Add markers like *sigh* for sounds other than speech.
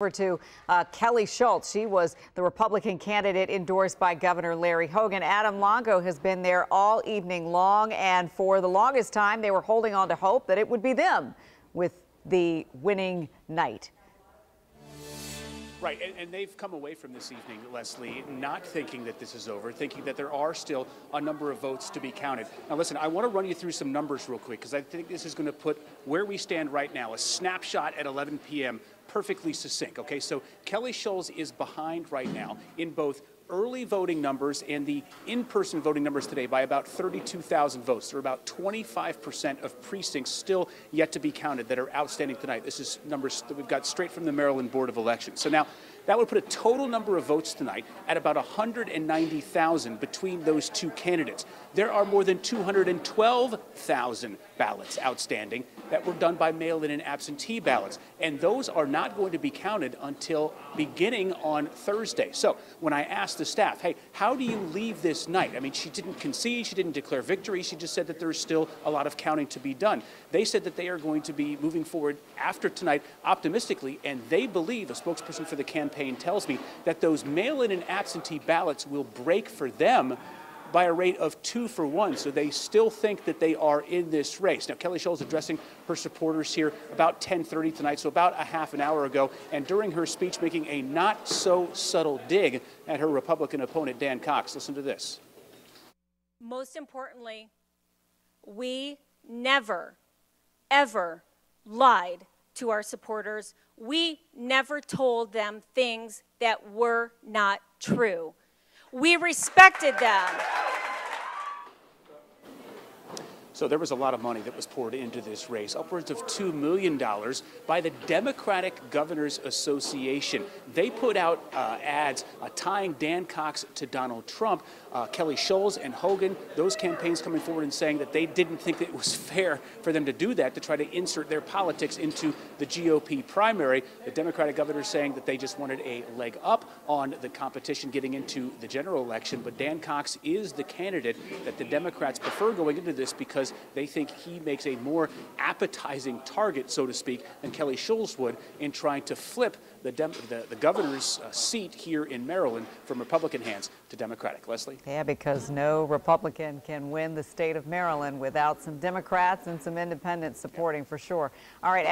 Over to uh, Kelly Schulz. She was the Republican candidate endorsed by Governor Larry Hogan. Adam Longo has been there all evening long, and for the longest time, they were holding on to hope that it would be them with the winning night. Right, and, and, they've come away from this evening, Leslie, not thinking that this is over, thinking that there are still a number of votes to be counted. Now, listen, I want to run you through some numbers real quick because I think this is going to put where we stand right now, a snapshot at 11 p.m., perfectly succinct. Okay, so Kelly Schulz is behind right now in both early voting numbers and the in-person voting numbers today by about 32,000 votes. There are about 25% of precincts still yet to be counted that are outstanding tonight. This is numbers that we've got straight from the Maryland Board of Elections. So now that would put a total number of votes tonight at about 190,000 between those two candidates. There are more than 212,000 ballots outstanding that were done by mail-in and absentee ballots, and those are not going to be counted until beginning on Thursday. So when I asked the staff, hey, how do you leave this night? I mean, she didn't concede, she didn't declare victory, she just said that there's still a lot of counting to be done. They said that they are going to be moving forward after tonight optimistically, and they believe, a spokesperson for the campaign tells me that those mail-in and absentee ballots will break for them by a rate of two for one. So they still think that they are in this race. Now, Kelly Schulz addressing her supporters here about 10:30 tonight, so about a half an hour ago, and during her speech, making a not so subtle dig at her Republican opponent Dan Cox. Listen to this. Most importantly, we never, ever lied to our supporters. We never told them things that were not true. We respected them. So there was a lot of money that was poured into this race, upwards of $2 million by the Democratic Governors Association. They put out uh, ads uh, tying Dan Cox to Donald Trump. Uh, Kelly Schulz and Hogan, those campaigns coming forward and saying that they didn't think it was *laughs* fair for them to do that, to try to insert their politics into the GOP primary. The Democratic governors saying that they just wanted a leg up on the competition getting into the general election. But Dan Cox is the candidate that the Democrats prefer going into this because because they think he makes a more appetizing target, so to speak, than Kelly Schulz would in trying to flip the, the, the, governor's uh, seat here in Maryland from Republican hands to Democratic. Leslie? Yeah, because no Republican can win the state of Maryland without some Democrats and some independents supporting for sure. All right.